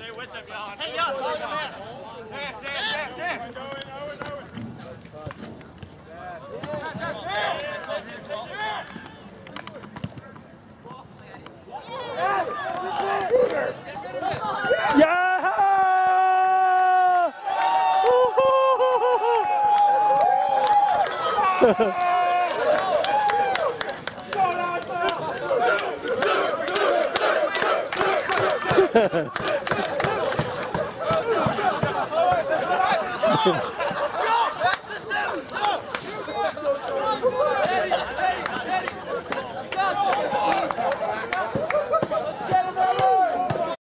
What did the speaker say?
Stay with them, Jan. Hey, Jan, hold him there. There, there, there, there. Yeah! Thank you.